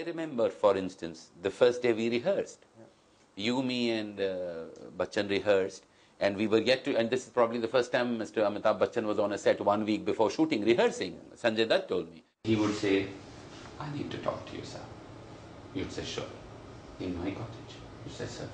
I remember, for instance, the first day we rehearsed. You, me, and uh, Bachchan rehearsed, and we were yet to. And this is probably the first time Mr. Amitabh Bachchan was on a set one week before shooting, rehearsing. Sanjay Dutt told me. He would say, "I need to talk to you, sir." You'd say, "Sure." In my cottage. You say, "Sir."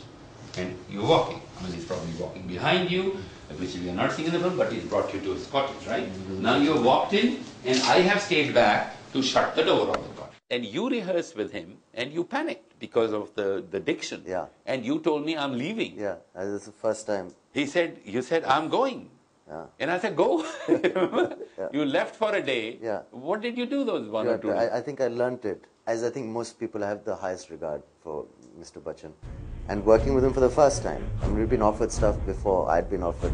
And you're walking. I mean, he's probably walking behind you, which we are not seeing in the film, but he's brought you to his cottage, right? Now you've walked in, and I have stayed back to shut the door cottage. And you rehearsed with him, and you panicked because of the, the diction. Yeah. And you told me, I'm leaving. Yeah, this is the first time. He said, You said, I'm going. Yeah. And I said, Go. Yeah. You left for a day. Yeah. What did you do those one or two days? I, I think I learnt it. As I think most people have the highest regard for Mr. Bachchan. And working with him for the first time. I mean, we'd been offered stuff before, I'd been offered,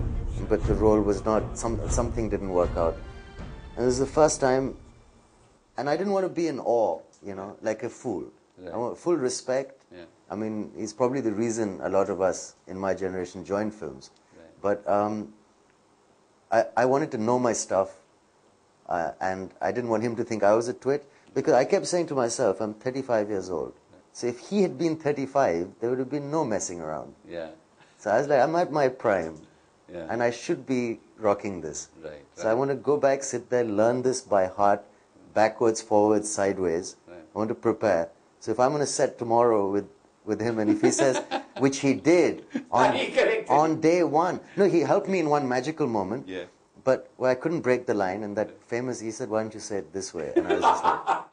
but the role was not, some, something didn't work out. And this is the first time, and I didn't want to be in awe, you know, like a fool. Right. I want full respect. Yeah. I mean, he's probably the reason a lot of us in my generation joined films. Right. But um, I, I wanted to know my stuff, uh, and I didn't want him to think I was a twit because I kept saying to myself, I'm 35 years old. So if he had been 35, there would have been no messing around. yeah. So I was like, I'm at my prime, Yeah. and I should be rocking this. Right, So I want to go back, sit there, learn this by heart, backwards, forwards, sideways. Right. I want to prepare. So if I'm going to set tomorrow with, with him, and if he says, which he did on, on day one, no, he helped me in one magical moment. Yeah. But where I couldn't break the line, and that famous, he said, why don't you say it this way? And I was just like,